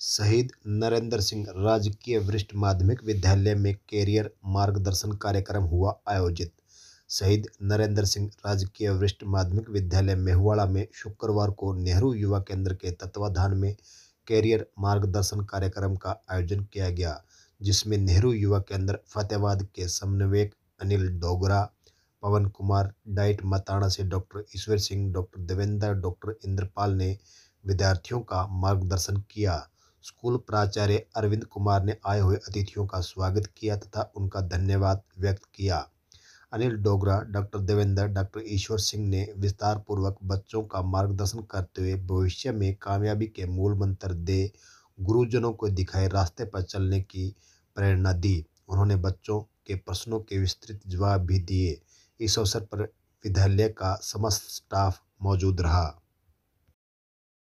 शहीद नरेंद्र सिंह राजकीय वरिष्ठ माध्यमिक विद्यालय में कैरियर मार्गदर्शन कार्यक्रम हुआ आयोजित। शहीद नरेंद्र सिंह राजकीय वरिष्ठ माध्यमिक विद्यालय मेहुवाड़ा में शुक्रवार को नेहरू युवा केंद्र के तत्वाधान में कैरियर मार्गदर्शन कार्यक्रम का आयोजन किया गया, जिसमें नेहरू युवा केंद्र फतेहाबाद के समन्वयक अनिल डोगरा, पवन कुमार, डाइट मताना से doctor Ishwar Singh doctor Devendra doctor Indrapal ने विद्यार्थियों का मार्गदर्शन किया। स्कूल प्राचार्य अरविंद कुमार ने आए हुए अतिथियों का स्वागत किया तथा उनका धन्यवाद व्यक्त किया। अनिल डोगरा, डॉक्टर देवेंद्र, डॉक्टर ईश्वर सिंह ने विस्तार पूर्वक बच्चों का मार्गदर्शन करते हुए भविष्य में कामयाबी के मूल मंत्र दे गुरुजनों को दिखाए रास्ते पर चलने की प्रेरणा दी। उन्होंने बच्चों के प्रश्नों के विस्तृत जवाब भी दिए। इस अवसर पर विद्यालय का समस्त स्टाफ मौजूद रहा।